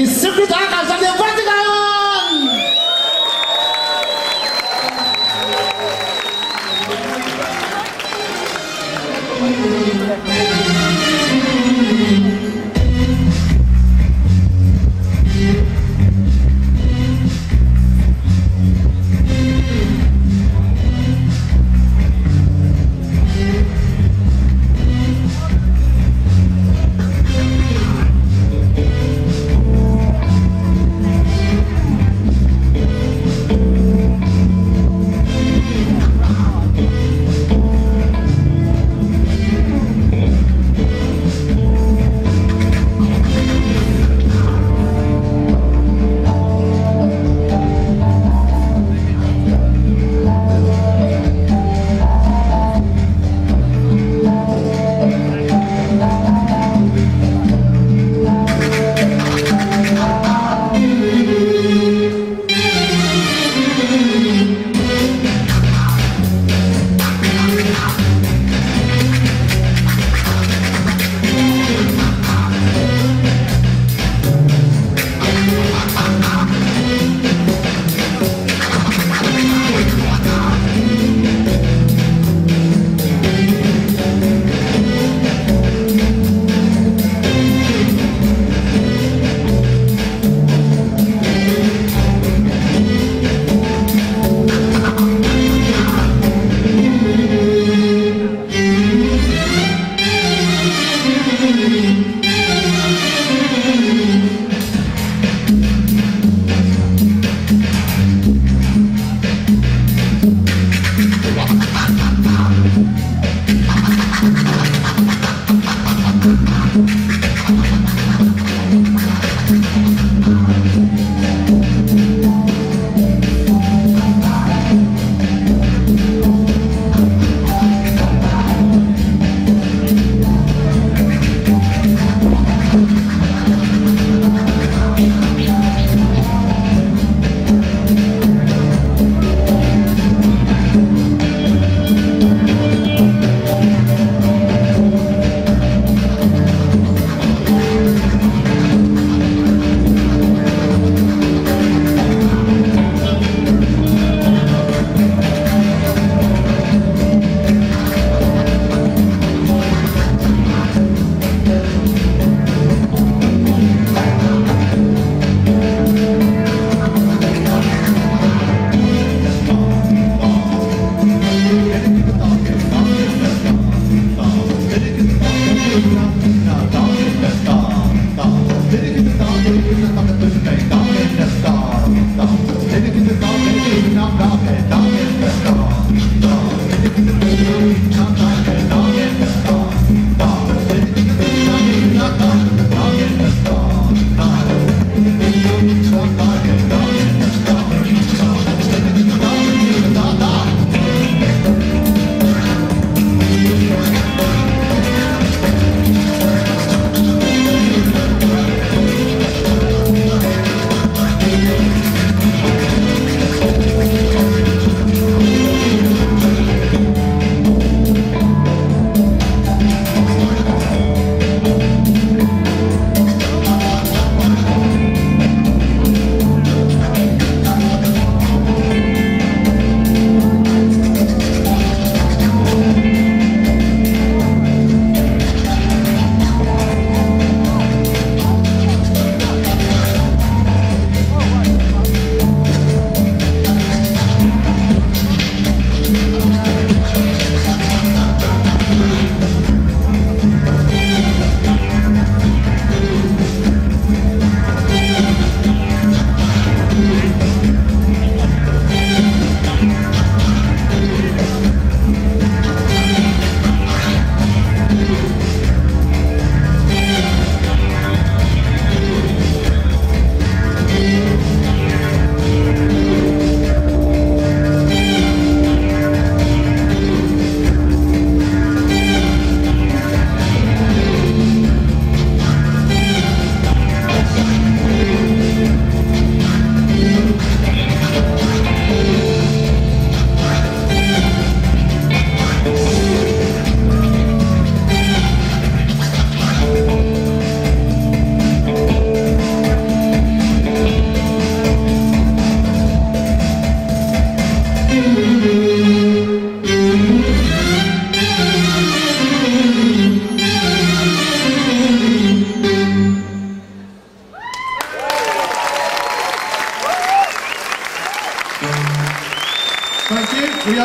e sempre dá a casa de Vaticano! Thank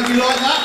You like that.